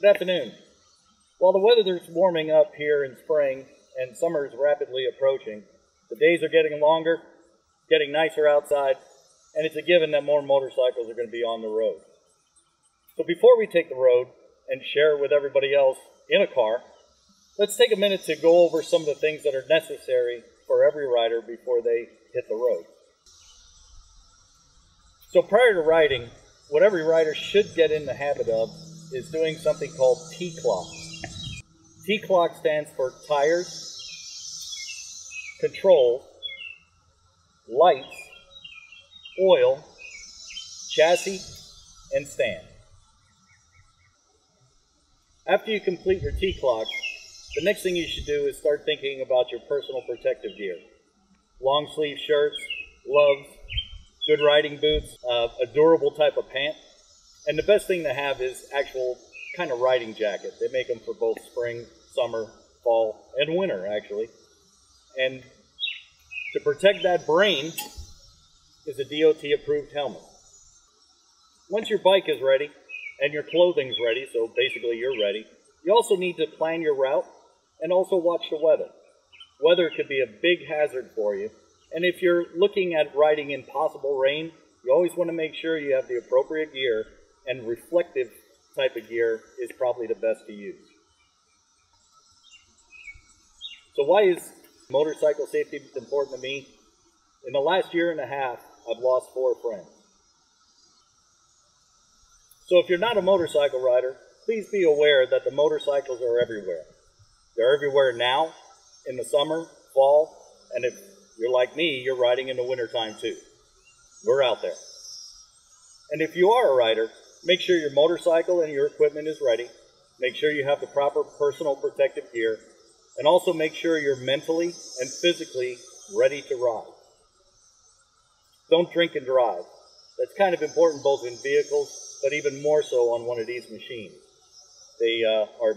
Good afternoon. While the weather is warming up here in spring and summer is rapidly approaching, the days are getting longer, getting nicer outside, and it's a given that more motorcycles are going to be on the road. So before we take the road and share it with everybody else in a car, let's take a minute to go over some of the things that are necessary for every rider before they hit the road. So prior to riding, what every rider should get in the habit of is doing something called T-clock. T-clock stands for tires, control, lights, oil, chassis, and stand. After you complete your T-clock, the next thing you should do is start thinking about your personal protective gear. Long sleeve shirts, gloves, good riding boots, uh, a durable type of pant, and the best thing to have is actual kind of riding jacket. They make them for both spring, summer, fall, and winter, actually. And to protect that brain is a DOT approved helmet. Once your bike is ready and your clothing's ready, so basically you're ready, you also need to plan your route and also watch the weather. Weather could be a big hazard for you. And if you're looking at riding in possible rain, you always want to make sure you have the appropriate gear and reflective type of gear is probably the best to use. So why is motorcycle safety important to me? In the last year and a half, I've lost four friends. So if you're not a motorcycle rider, please be aware that the motorcycles are everywhere. They're everywhere now, in the summer, fall, and if you're like me, you're riding in the wintertime too. We're out there. And if you are a rider, Make sure your motorcycle and your equipment is ready. Make sure you have the proper personal protective gear. And also make sure you're mentally and physically ready to ride. Don't drink and drive. That's kind of important both in vehicles, but even more so on one of these machines. They uh, are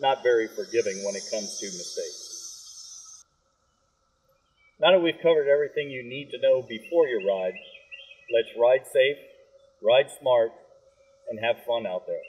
not very forgiving when it comes to mistakes. Now that we've covered everything you need to know before your ride, let's ride safe, ride smart, and have fun out there.